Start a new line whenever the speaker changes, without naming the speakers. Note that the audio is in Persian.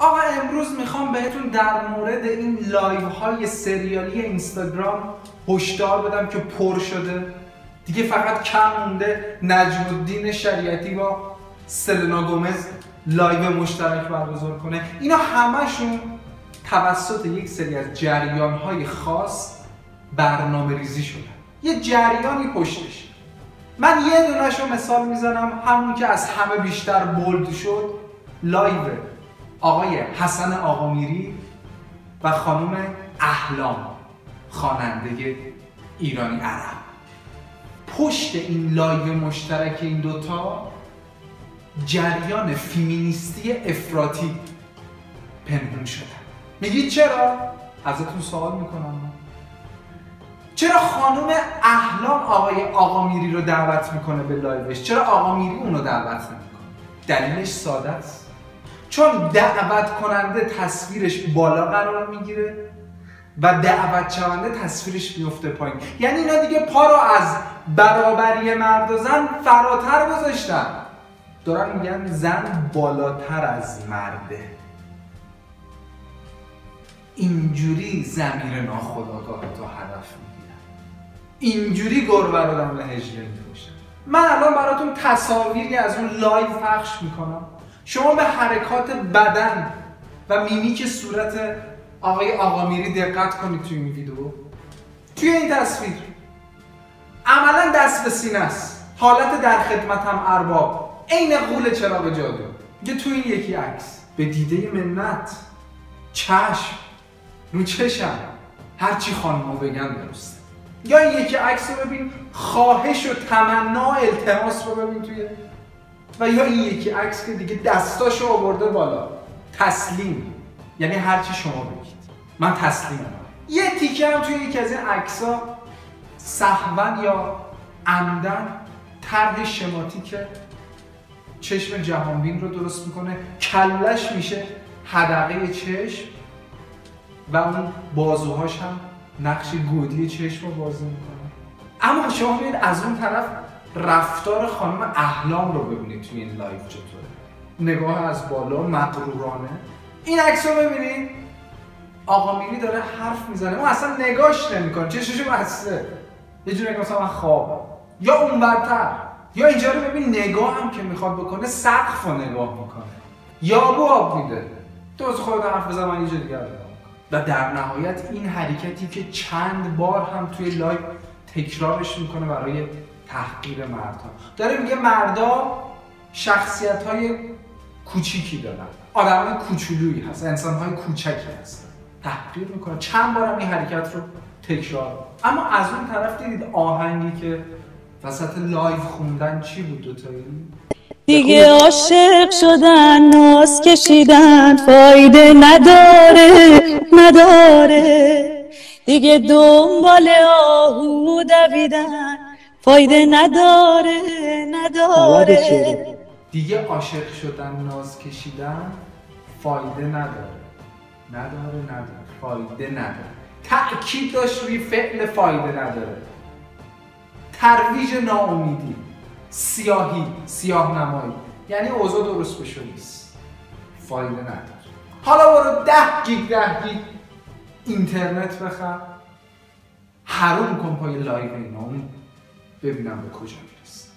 آقا امروز می‌خوام بهتون در مورد این live های سریالی اینستاگرام هشدار بدم که پر شده. دیگه فقط کم مونده نجم الدین شریعتی با سلنا گومز live مشترک برگزار کنه. اینا همشون توسط یک سری از جریان های خاص برنامه ریزی شدن. یه جریانی پشتش. من یه دونش رو مثال می‌زنم همون که از همه بیشتر bold شد live. آقای حسن آقامیری و خانم احلام خواننده ایرانی عرب. پشت این live مشترک این دوتا جریان فمینیستی افراطی پنهون شده. میگید چرا؟ ازتون سوال می‌کنم چرا خانم احلام آقای آقا میری رو دعوت می‌کنه به live ش؟ چرا آقا میری اونو دعوت نمی‌کنه؟ دلیلش ساده است. چون دعوت کننده تصویرش بالا قرار می‌گیره و دعوت شونده تصویرش میفته پایین. یعنی اینا دیگه پا رو از برابری مرد و زن فراتر گذاشتن. دارن میگن زن بالاتر از مرده. اینجوری زمیر ناخداگاه تو هدف می‌گیرن. اینجوری گربه رو دارن هجله می‌کشن. من الان براتون تصاویری از اون live پخش می‌کنم. شما به حرکات بدن و میمیک صورت آقای آقامیری دقت کنید توی این ویدیو. توی این تصویر. عملا دست به سینه است. حالت در خدمتم ارباب. عین غول چراغ جادو. یه توی این یکی عکس. به دیده منت. چشم. رو چشم. هرچی خانمو بگن درسته. یا یکی عکس رو ببین. خواهش و تمنا التماس رو ببین توی و یا این یکی عکس که دیگه دستاشو آورده بالا. تسلیم. یعنی هرچی شما بگید. من تسلیمم یه تیکه هم توی یکی از این عکس ها سهون یا عمدن طرح شماتیک چشم جهانبین رو درست می‌کنه. کلش میشه حدقه چشم و اون بازوهاش هم نقش گودی چشم رو بازی می‌کنه. اما شما ببینید از اون طرف رفتار خانم احلام رو ببینید توی این live چطوره نگاه از بالا مغرورانه این عکس رو ببینید. آقا میری داره حرف می‌زنه. اما اصلا نگاش نمی‌کنه. چششو بسته. یه جور نگاه مثلا من خوابم. یا اون برتر. یا اینجا رو ببین نگاه هم که می‌خواد بکنه سقف رو نگاه می‌کنه. یا ابو آب میده. تو از خود حرف بزن من یه دیگه و در نهایت این حرکتی که چند بار هم توی live تکرارش می‌کنه برای تحقیر مردها. داره میگه مردا شخصیت های کوچیکی دارن. آدم های کوچولویی هست انسان های کوچکی هستن. تحقیر می‌کنه چند بارم این حرکت رو تکرار. اما از اون طرف دیدید آهنگی که وسط live خوندن چی بود دوتایی؟
دیگه عاشق شدن ناز کشیدن فایده نداره نداره. دیگه دنبال آهو دویدن. فایده نداره نداره.
دیگه عاشق شدن ناز کشیدن فایده نداره. نداره نداره. فایده نداره. تأکید داشت روی فعل فایده نداره. ترویج ناامیدی سیاهی سیاه نمایی یعنی اوضاع درست بشه نیست. فایده نداره. حالا برو ده گیگ ده گیگ اینترنت بخر. حروم کن پای live اینا. اون ببینم به کجا می‌رسه.